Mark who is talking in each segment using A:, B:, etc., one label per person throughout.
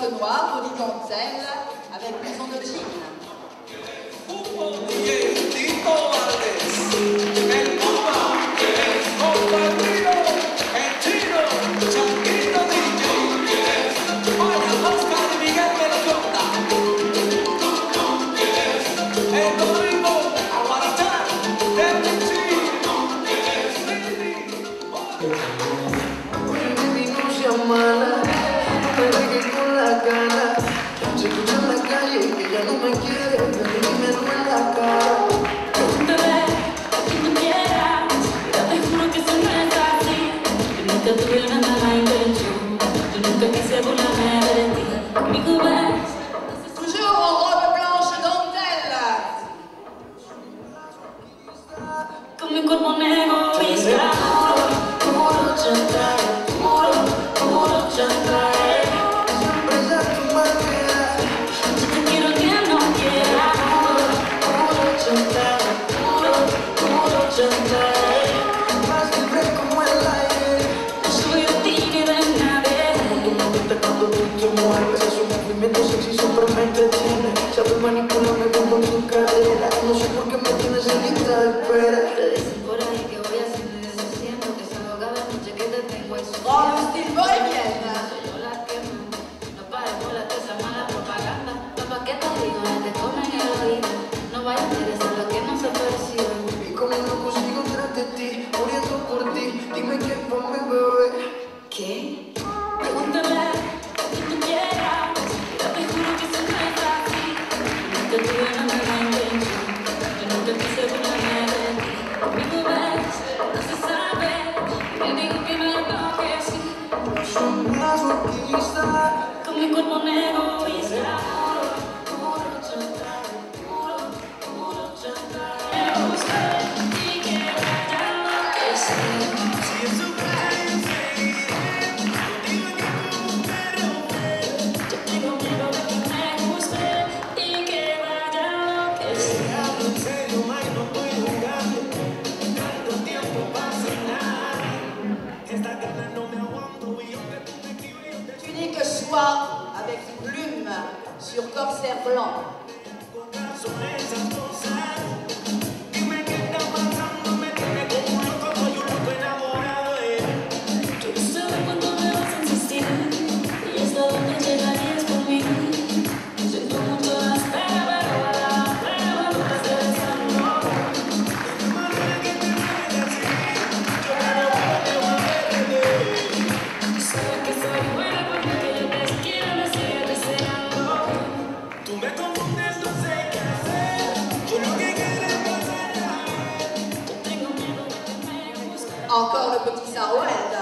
A: t-shirt noir, dentelle, avec blouson de jean. well, sur corsaire blanc. Bersisa!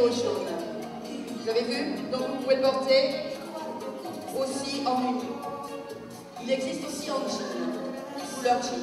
A: Vous avez vu Donc vous pouvez le porter aussi en menu. Il existe aussi en jean, couleur jean.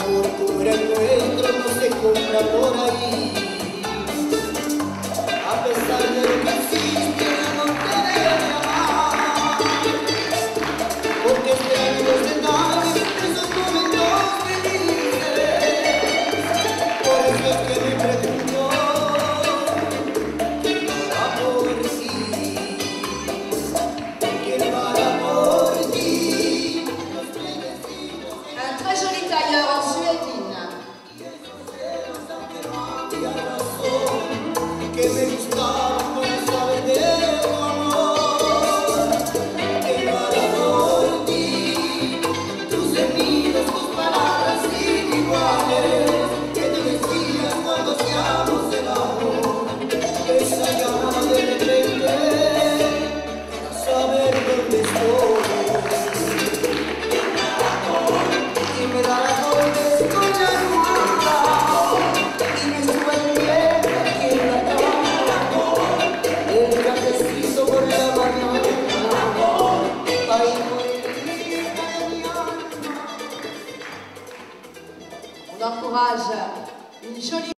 B: amor puro encuentro no
C: se
D: compra por ahí.
A: Encourage une jolie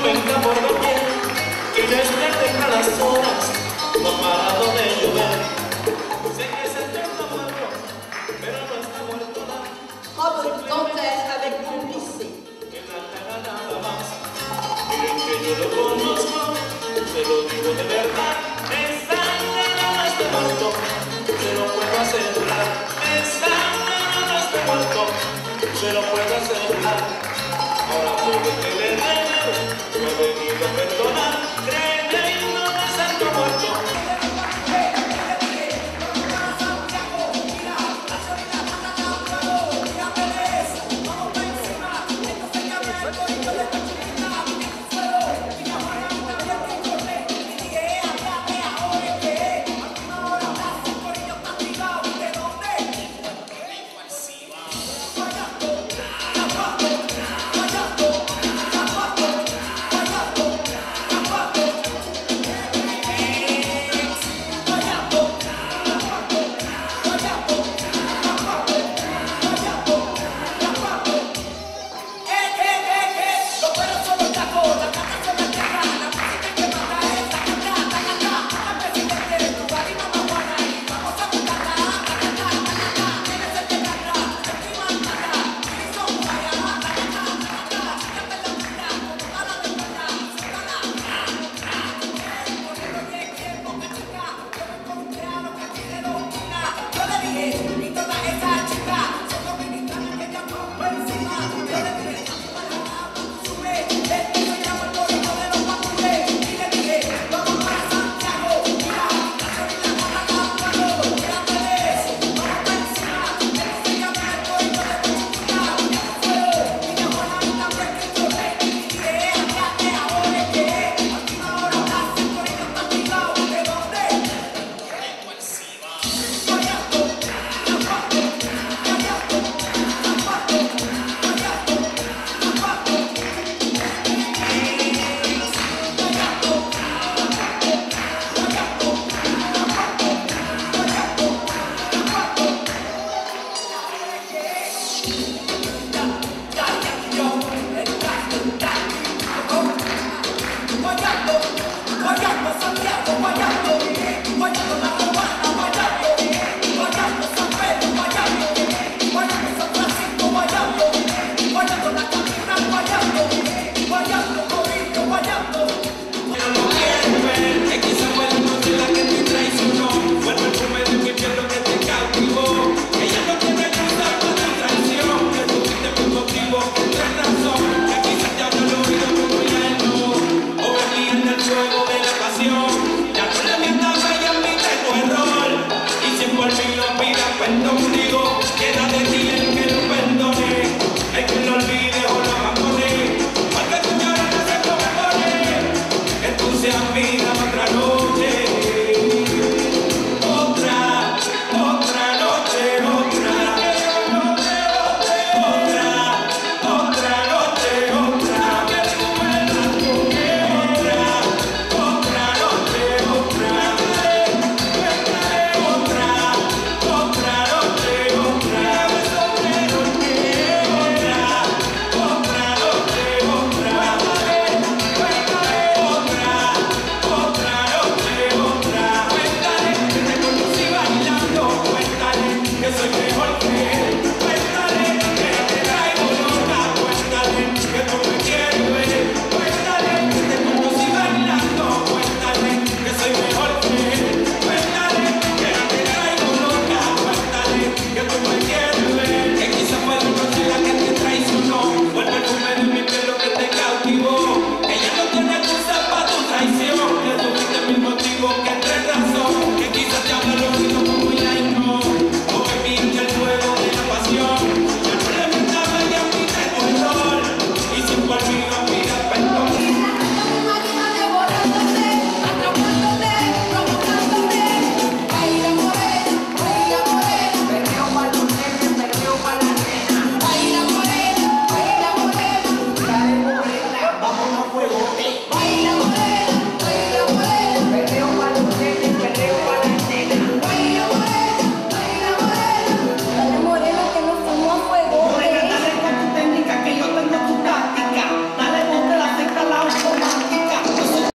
E: se